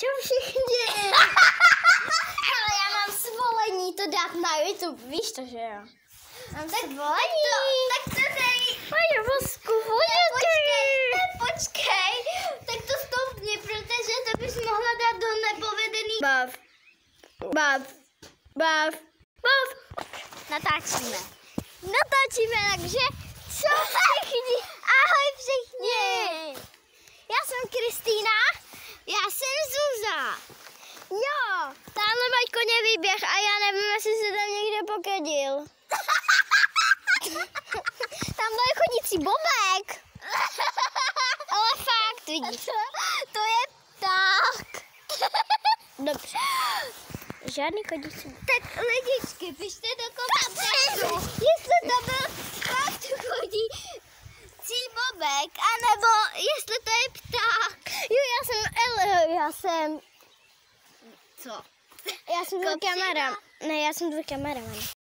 Čau všichni. Ale já mám svolení to dát na YouTube, víš to, že jo? Mám tak svolení. Tak to, tak to dej. Pojď vosku, počkej. Ne, počkej. Tak to stoupni, protože to bys mohla dát do nepovedený. Bav. Bav. Bav. Bav. Natáčíme. Natáčíme, takže co všichni? Ahoj všichni. Já jsem Kristýna. Já jsem Jo, tamhle mají koně výběh a já nevím, jestli se tam někde pokedil. tamhle je chodící bobek. Ale fakt, vidíš. To je pták. Dobře. Žádný chodící. Tak lidičky, pište do komentářů, jestli to byl fakt chodící bobek, anebo jestli to je pták. Jo, já jsem El, já jsem... Co? Já jsem Kopřina? kamera. Ne, já jsem tvůj kameraman.